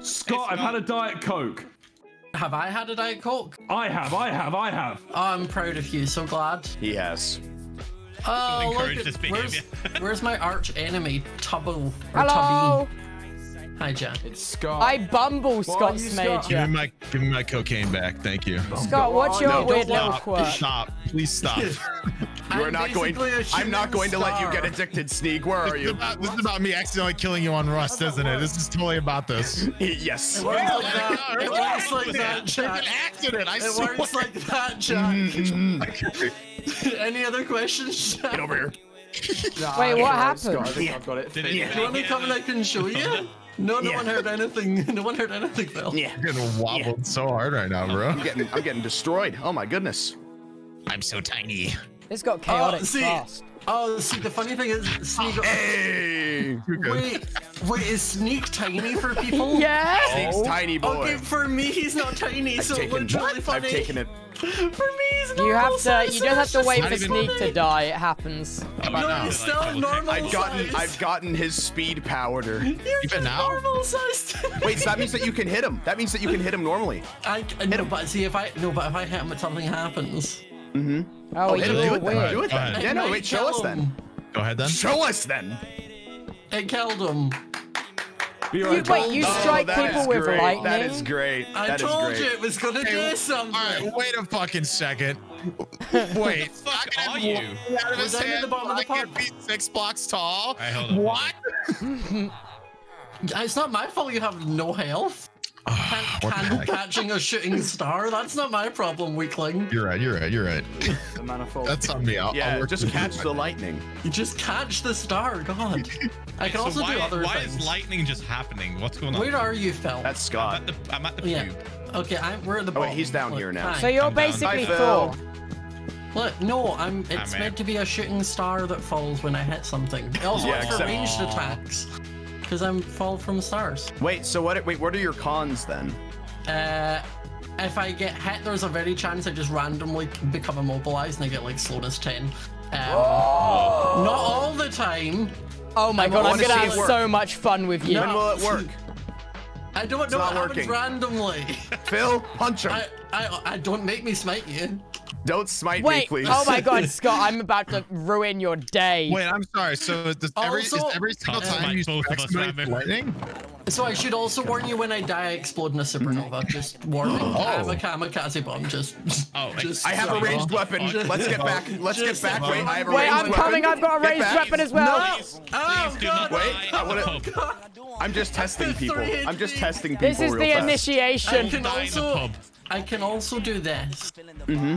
Scott, I've had a Diet Coke. Have I had a Diet Coke? I have, I have, I have. Oh, I'm proud of you. So glad. He has. Oh, encourage look this behavior. where's, where's my arch enemy, Tubbo? Or Hello. Tubby? Hi, Jack. It's Scott. I bumble are Scott you, Scott? Give me my give me my cocaine back. Thank you. Scott, what's your No, weird little Stop. quirk? Stop. Please stop. You are I'm not going. basically a I'm not shooting going to let you get addicted, Sneak. Where are This is, you? about, this is about me accidentally killing you on Rust, isn't it? This is totally about this. yes. It works like that. It works like that, It's Jack. an accident. I It swear. works like that, Jack. Mm-hmm. Any other questions, Jack? Get over here. Nah, Wait, I'm what alright, Scott. I happened? think I've got it. Did it- fixed. Do you want to come and I can show you? No, no Yeah. one heard anything. No one heard anything, Phil. Yeah. I'm getting wobbled so hard right now, bro. I'm getting. I'm getting destroyed. Oh my goodness. I'm so tiny. This got chaotic oh, see- fast. Oh, see, the funny thing is, Sneak. Hey. Too good. Wait, wait, is Sneak tiny for people? Yeah. Sneak's oh. tiny boy. Okay, for me, he's not tiny, I've so it taken. looks really I've taken it. For me, he's You normal have to. size, You just have to wait for even- Sneak to die. It happens. How about No, now? he's still normal I've gotten. size. I've gotten his speed powder. You're Even just now? normal size. Wait, so that means that you can hit him. That means that you can hit him normally. I, hit no, but see if I no, but if I hit him, something happens. Mm-hmm. Oh, hit him. you Do it then. win. Do it then. Yeah, no, wait. Show kill us then. Go ahead then. Show us then. It killed him. You, right wait, you Oh, strike that people with great. lightning? That is great. I That is told great. you it was gonna do something. All right, wait a fucking second. Wait, fuck I are you? walk Out of We're his hand, the bottom of the I can pub. be six blocks tall. Alright, hold on. What? It's not my fault you have no health. Can't candle catching a shooting star. That's not my problem, weakling. You're right. You're right. You're right. The manifold. That's on me. I'll, I'll Yeah, work just catch the lightning. You just catch the star. God. I can So also why, do other why things. is lightning just happening? What's going on? Where are you, Phil? That's I'm Scott. at the, I'm at the yeah. cube. Okay, I'm, we're at the Oh, bottom. wait, he's down Look, here now. fine. So you're I'm basically Hi, Thor. Phil. Look, no, I'm. It's I'm meant to be a shooting star that falls when I hit something. It also Yeah, works for ranged attacks. Because I'm fall from stars. Wait, so what? Wait, what are your cons then? Uh, if I get hit, there's a very chance I just randomly become immobilized and I get like slowness 10. Um, not all the time. Oh my I god, I'm gonna have so much fun with you. No. When will it work? I don't know not what happens working. randomly. Phil, punch him. I, I, I don't make me smite you. Don't smite me, please. oh my god, Scott, I'm about to ruin your day. Wait, I'm sorry. So does every, is Also- every single Uh, time you both of strike us, somebody Rabbit. with lightning? So I should also warn you when I die, I explode in a supernova. Just warning. I have a kamikaze bomb. Just. Oh, just I have a so- ranged weapon. Just- Let's get back. Let's get back. Wait, I have a Wait, ranged I'm weapon. coming, I've got a Get ranged weapon as well. Please, Oh, please do God. Wait, I want to. I'm just testing people. I'm just testing people This is real the fast. I initiation. can Die in the also. Pub. I can also do this. Mm-hmm.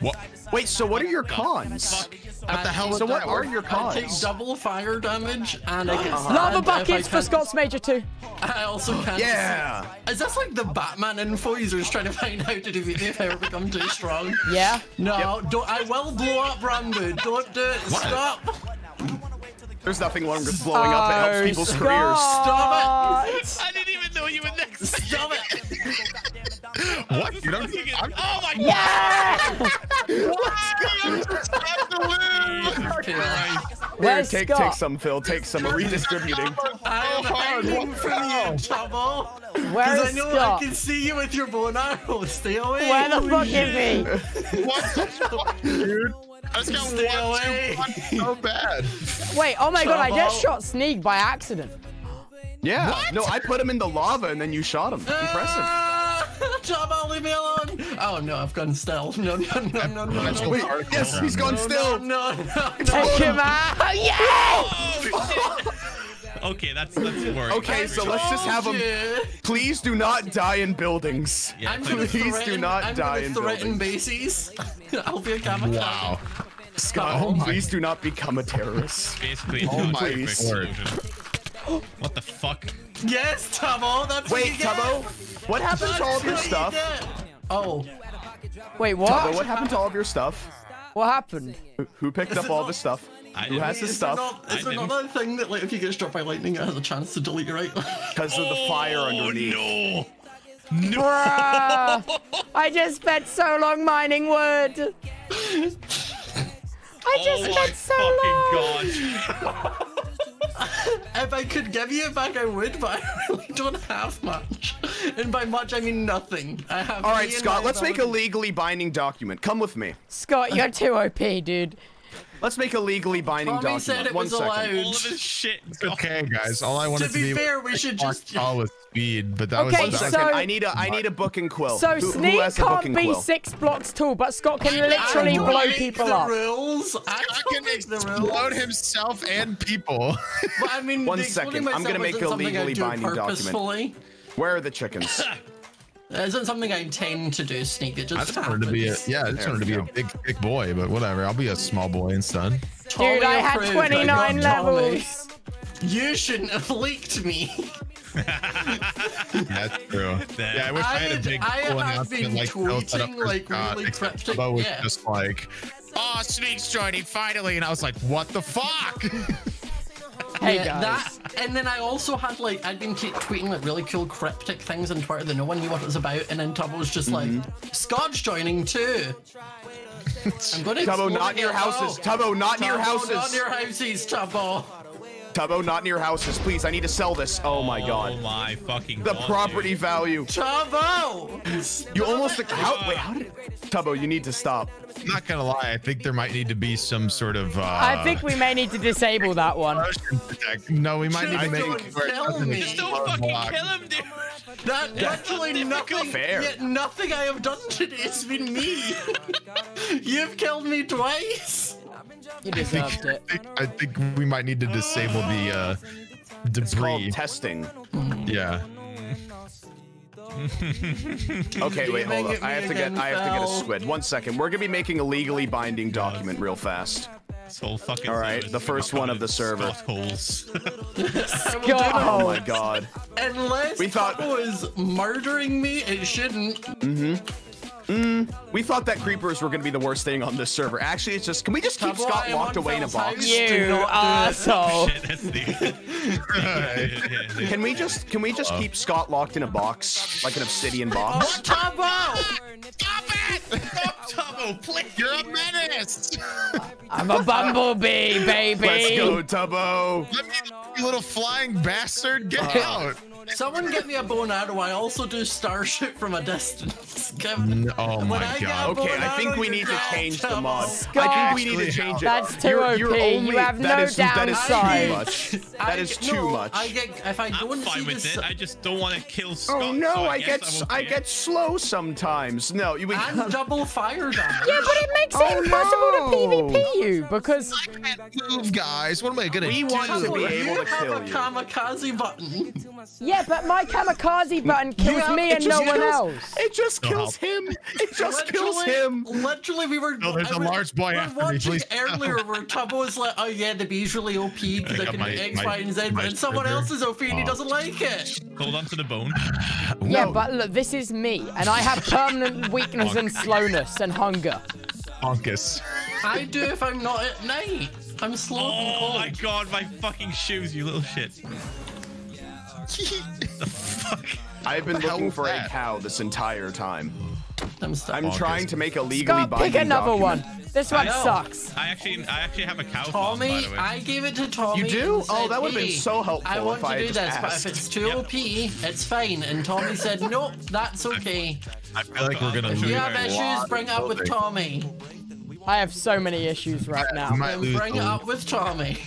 What? Wait, so what are your cons? What the hell So would what are work? your I take cons? double fire damage and I get uh-huh. Lava and if I buckets for Scott's Major 2. I also can't. Yeah. Is this like the Batman info? He's just trying to find out to defeat me if I ever become too strong. Yeah? No, don't. I will blow up Ranboo. Don't do it. Stop. There's nothing wrong with blowing up. It helps Oh, people's Scott. careers. Stop it. It. What? You don't Oh my Yeah! Okay, Here, Where's take Scott? take some, Phil. Take some. We're redistributing. I'm hiding from you, trouble. Where Because I is know I can see you with your bow arrow. Stay away. Where the fuck is he? What the fuck, dude? I just got Stay one, away. two, one so bad. Wait, oh my god, I just shot Sneak by accident. Yeah. No, I put him in the lava and then you shot him. Impressive. Trouble, leave me alone. Oh no, I've gone stealth. No, no, no, no, no, no. Wait, yes, he's gone No, still. no, no, no. Take him out! Yeah! Okay, that's that's worrying. Okay, so let's just have him. Please do not die in buildings. Yeah, I'm please. Please do not I'm die gonna in threaten buildings. bases. I'll be a kamikaze. Wow. Oh Scott, Oh my- please do not become a terrorist. Basically, Oh oh my my word. What the fuck? Yes, Tubbo, that's what Wait, you get. Tubbo, what happened That's to all of your what you stuff? Oh, Wait, Tubbo, what? what happened to all of your stuff? What happened? Who- Who picked up all not- the stuff? I Who has didn't. is stuff? not, is I not didn't. thing that like if you get struck by lightning, it has a chance to delete your item? Because of the oh, fire underneath. Oh, No. Bruh! I just spent so long mining wood! I just Oh my spent so long! fucking god. if I could give you it back, I would, but I really don't have much. And by much, I mean nothing. I have. All right, Scott. Let's make a legally binding document. Come with me. Scott, you're too OP, dude. Let's make a legally binding Tommy document. said it One was second. allowed. All of his shit. It's okay, guys. All I wanted To to, be be fair, we should just. all with speed, but that Okay, was One so- second. I need a I need a book and quill. So who, who Sneak has a book can't and be quill? six blocks tall, but Scott can literally I blow don't make people the up. Rules. I I can make the explode rules. himself and people. But I mean, One the exploding second, I'm gonna make a legally binding document. Where are the chickens? It isn't something I intend to do, Sneak. It I just just wanted to be a yeah. I just There wanted to we be a go. big thick boy, but whatever. I'll be a small boy instead. Tommy Dude, I had 29 got levels. You shouldn't have leaked me. That's true. Yeah, I wish I, had a big I cool have announcement been like Phil set up tweeting, for like, Scott, really except cryptic- Bo was yeah. just like, "Oh, Sneak's joining finally," and I was like, "What the fuck?" Hey yeah, guys. that, and then I also had like I'd been tweeting like really cool cryptic things on Twitter that no one knew what it was about, and then Tubbo was just Mm-hmm. like, "Scott's joining too." I'm gonna Tubbo, not near houses. Oh, Tubbo, not near houses. Not near houses, Tubbo. Tubbo, not near houses. Please, I need to sell this. Oh my god. Oh god. my fucking The god, property dude. value. Tubbo. You almost how wait, how did Tubbo, you need to stop. I'm not gonna lie. I think there might need to be some sort of. Uh, I think we may need to disable that one. No, we might need to Just make don't it where it kill me. Just don't fucking block. kill him, dude. That literally nothing. Fair. Yet nothing I have done today has been me. You've killed me twice. You deserved it. I think, I think we might need to disable the uh, It's called debris. testing. Yeah. Okay, wait, hold Gaming up. I have to get again, I have to get a squid. One second. We're gonna be making a legally binding document real fast. This whole fucking All right, the first one of the server. Holes. I will do God. that. Oh my god. Unless We thought- Tubbo is murdering me, it shouldn't. Mm, we thought that creepers were gonna be the worst thing on this server. Actually, it's just can we just keep Tubbo, Scott locked away in a box? You not do it. asshole. Can we just can we just keep Scott locked in a box, like an obsidian oh, box? Oh, Tubbo! Stop it! Stop, Tubbo, please! You're a menace! I'm a bumblebee, baby. Let's go, Tubbo. Let me, you little flying bastard, get uh, out! Someone get me a bow and arrow. I also do starship from a distance. Give- N- Oh my god. Okay, I think we need to change the Tubbo. mod. I think we need to change it. That's too You're- OP. you're only- You have no is- That is too downside. much. That I is get- too much. I get if I I'm don't fine with this. it. I just don't want to kill oh, Scott. Oh no, so I guess get I'm s- I okay. get slow sometimes. No, you. We, and double fire damage. Yeah, but it makes it Oh, impossible no. to PvP you because I can't move, guys. What am I gonna do? We do? want to be able to You have a kamikaze button. yeah, but my kamikaze button kills have- me and just no one else. It just kills him. It just kills him. Literally, we were. No, there's I a was- large boy we were after me, watching please. earlier where Tubbo was like, "Oh yeah, the bee's really OP because I I can my- do X, my- Y, and Z," my and someone trigger. else is OP and he Oh. doesn't like it. Hold on to the bone. Yeah, but look, this is me, and I have permanent weakness and slowness and hunger. Honkus. I do if I'm not at night. I'm slow and Oh my god, my fucking shoes, you little shit. The fuck? I've been looking was for a cow this entire time. I'm stuck. I'm trying to make a legally Scott, binding pick another document. one. This one know. sucks. I actually, I actually have a cow farm, by Tommy, the way. I gave it to Tommy. You do? Oh, that would've been so helpful I want if I to do had this, just but if it's too Yep. OP, it's fine. And Tommy said, "Nope, that's okay. I feel like we're gonna If If lose you you have issues, bring it up with. Tommy. I have so many issues right now. Then bring it up with Tommy.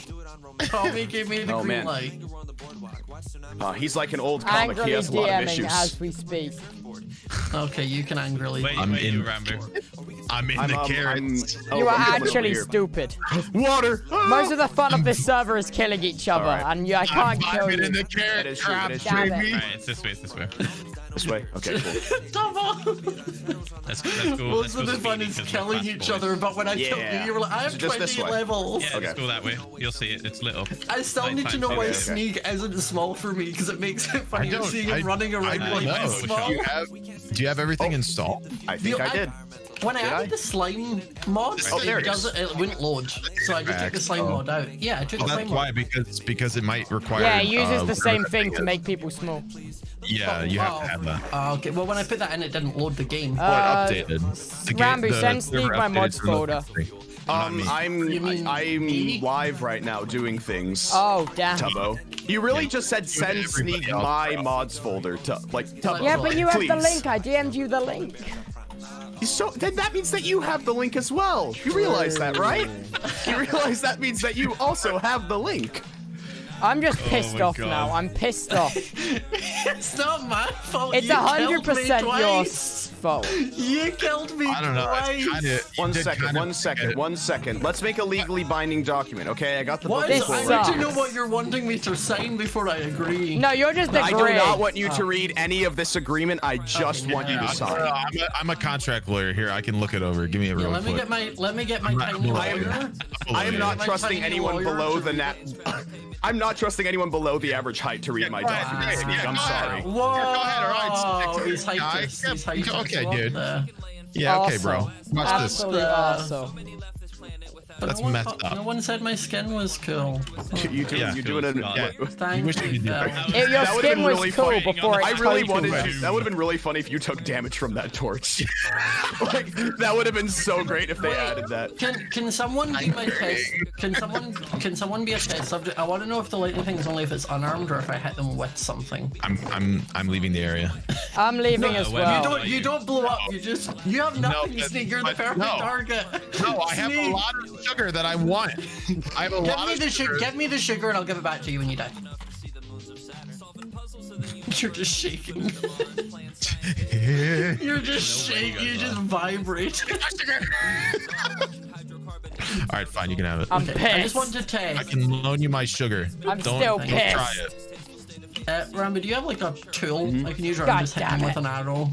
Tommy gave me the Oh, green man. light. Uh, he's like an old comic. He has a lot of issues. as we speak. Okay, you can angrily. Wait, I'm wait, in- you Ranboo. I'm in I'm, the um, carrots. I'm- oh, You are I'm coming over actually stupid. Water. Most of the fun of this server is killing each other, Alright. and you, I I'm can't kill vibing you. in the That carrot is true, trap, is true. Damn baby. it. Alright, it's this way, it's this way. This way. Okay, cool. Double. Let's, let's go. Most of the fun speedy, is 'cause killing each boys. other, but when I killed you, you were like, I have So 20 levels. Yeah, Okay. let's go that way. You'll see it. It's lit up. I still need to know why okay. Sneak isn't small for me because it makes it I funny don't. seeing I, him running around I like don't know. this small. Do you have? Do you have everything installed? I think You- I did. When I Did added I? the slime mod, Oh, there it it is. doesn't. It wouldn't load, so I just took the slime Oh. mod out. Yeah, I took Well, the that's slime why because because it might require. Yeah, it uses uh, the same thing to make people small. Yeah, you have to have that. Ah, okay. Well, when I put that in, it didn't load the game. Uh, Or updated. The game- Ranboo, the send Sneak my mods folder. Um. I'm You mean I'm live right now doing things. Oh, damn. Tubbo. You really just said send everybody sneak my mods folder to like Tubbo. Yeah, but you have the link. I DM'd you the link. So then that means that you have the link as well. You realize that, right? You realize that means that you also have the link. I'm just oh pissed my off God. now. I'm pissed off. It's not my fault. It's you hundred killed me percent your twice. You killed me I don't know. twice. It's kinda, One you did second, kinda one second, forget it. one second. Let's make a legally binding document, okay? I got the What? book. This I need to know what you're wanting me to sign before I agree. No, you're just I do not want you to read any of this agreement. I just want you to sign. I'm, I'm a, I'm a contract lawyer here. I can look it over. Give me a Yeah, real let me get my let me get my not tiny lying. lawyer. I am not trusting anyone below the net. I'm not trusting anyone below the average height to read my go ahead, documents. yeah, yeah, I'm sorry. ahead. Whoa! Go ahead, all right, stick He's it, hyped Yeah, He's hyped us. Okay, What dude. the- Yeah, okay, bro. Also, Watch this. Absolutely awesome. But That's no one messed up. No one said my skin was cool. You do, Yeah, you're doing a. yeah. Thank wish you. you could do Phil. that. It, your That skin was really cool funny. before I really turned wanted to to. That would have been really funny if you took damage from that torch. like that would have been so great if they added that. Can can someone be my test? Can someone can someone be a test subject? I want to know if the lightning thing is only if it's unarmed or if I hit them with something. I'm I'm I'm leaving the area. I'm leaving as when You well. don't you don't blow up. You just you have nothing. but- Sneak. You're the but perfect no. target. No, I have a lot of sugar that I want. I have a Give lot me of the sugar. sugar. Give me the sugar, and I'll give it back to you when you die. You're just shaking. You're just shaking. You just vibrate. All right, fine. You can have it. I'm pissed. I just pissed. want to I can loan you my sugar. I'm don't, still don't pissed. try it. Uh, Ranboo, do you have like a tool I can use, or God I'm just hitting damn him with an arrow?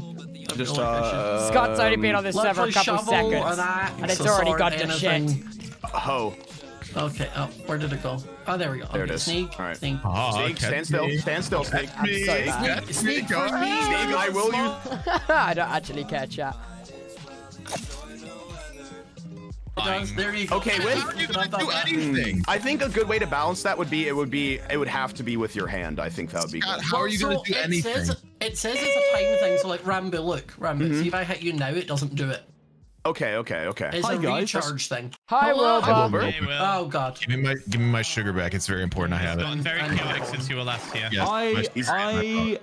Just like uh. Scott's only been on this server a couple shovel, seconds, an axe, and it's a already got to shit. Anything. Ho. Okay, oh, where did it go? Oh, there we go. There it okay, is. Sneak, All right. sneak. Oh, Snake, catch stand still. me. Stand still, Snake. Catch me. so bad. Catch me. Sneak Go for ahead. me. Snake, I will use. I don't actually care, chat. Does- There you go. Okay, wait. How you You can gonna have that do anything? I think a good way to balance that would be it would be it would have to be with your hand. I think that would be God, good. how are you gonna do it anything? Says, it says it's a time thing, so like Ranboo, look, Ranboo, Mm-hmm. see if I hit you now, it doesn't do it. Okay, okay, okay. It's Hi, a guys. recharge thing. Hi, Hello. Wilbur. Wilbur. Hey, Will. Oh god. Give me my give me my sugar back. It's very important. I have Gotten it. very chaotic since you were last here. Yes, I, my-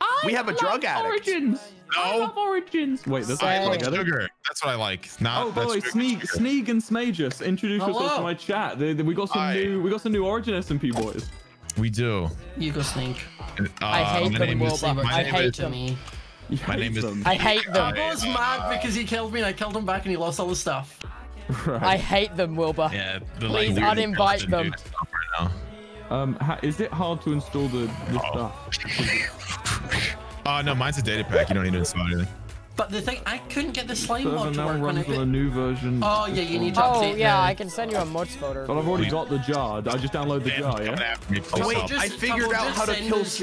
I, We have a drug addict. Origins. I No. love Origins. Wait, that's I like together. sugar. That's what I like. Not Oh, by the way, that's Sneak. Sneak and Smagus, introduce yourselves Hello. to my chat. They, they- we got some Hi. new, we got some new Origin SMP boys. We do. You go sneak. Uh, I hate my them, name Wilbur. I hate is- them. Me. You My hate name is- them. I hate them. Ranboo's mad because he killed me and I killed him back and he lost all his stuff. Right. I hate them, Wilbur. Yeah, the Please like, uninvite them. Right. Um, ha- is it hard to install the, the Oh. stuff? Oh no, mine's a data pack. You don't need to install anything. But the thing, I couldn't get the slime Server mod to now work when runs on a put... new version. Oh yeah, you need to Oh update yeah. I can send you a mod folder. But I've already got the jar. I just download the jar, Coming yeah? after me, Oh, wait, help. I figured out how to send kill us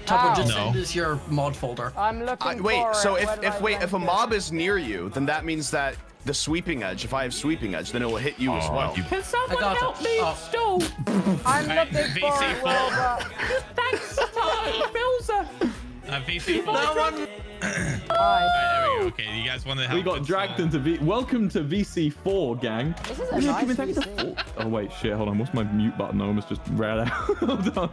your- Sneak. Tubbo, just No. send us your mod folder. I'm looking I, wait, for so it. if Where if wait if a mob it? is near you, then that means that the sweeping edge. If I have sweeping edge, then it will hit you as Oh, well. you- Can someone help it. me Oh. install? I'm Right, looking for it, VC4. Wilbur. Thanks, Philza. Uh, VC4. No one... Hi. Right, there we go. Okay, you guys want to help? We got dragged uh, into V. Welcome to VC4, gang. This is a Yeah, nice give me that to VC. four. Oh wait, shit. Hold on. What's my mute button? I almost just ran out. hold on.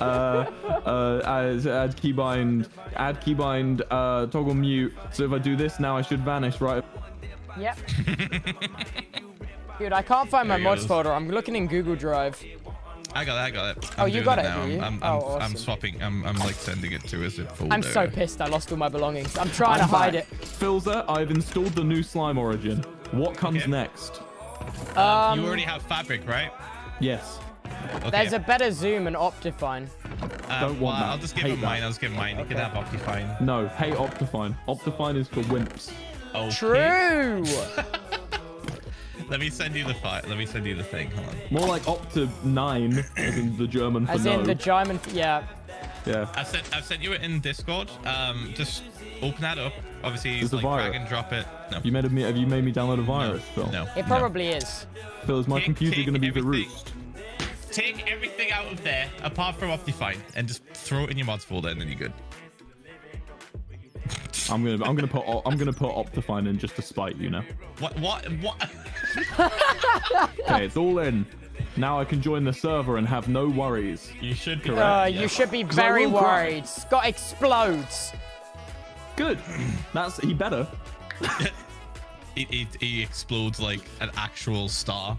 Uh, uh, add, add keybind. Add keybind. Uh, toggle mute. So if I do this now, I should vanish, right? Yep. Dude, I can't find my mods goes. folder. I'm looking in Google Drive. I got it. I got it. Oh, I'm you doing got it, now. you? I'm, I'm, Oh, I'm, awesome. I'm swapping. I'm, I'm like sending it to us in folder. I'm so pissed. I lost all my belongings. I'm trying to I'm hide back. it. Philza, I've installed the new slime origin. What comes Okay. next? Um, you already have fabric, right? Yes. Okay. There's a better zoom and Optifine. Um, don't want well, that. I'll just give Hate him that. mine. I'll just give him mine. You can have Optifine. No, hate Optifine. Optifine is for wimps. Okay. True. Let me send you the file. Let me send you the thing. Hold on. More like Opti 9, as in the German for As no. in the German. Yeah. Yeah. I've sent I've sent you it in Discord. Um, just open that up. Obviously, There's a like virus. drag and drop it. No. You made me. Have you made me download a virus, Phil? No. It no. probably is. Phil, is my Take- computer take going to be the everything. roost? Take everything out of there apart from Optifine and just throw it in your mods folder and then you're good. I'm gonna I'm gonna put O- I'm gonna put Optifine in just to spite you now. What? What? What? Okay, it's all in. Now I can join the server and have no worries. You should be. Uh, right, you yeah. should be very will cry. worried. Scott explodes. Good. That's he better. He, he, he explodes like an actual star.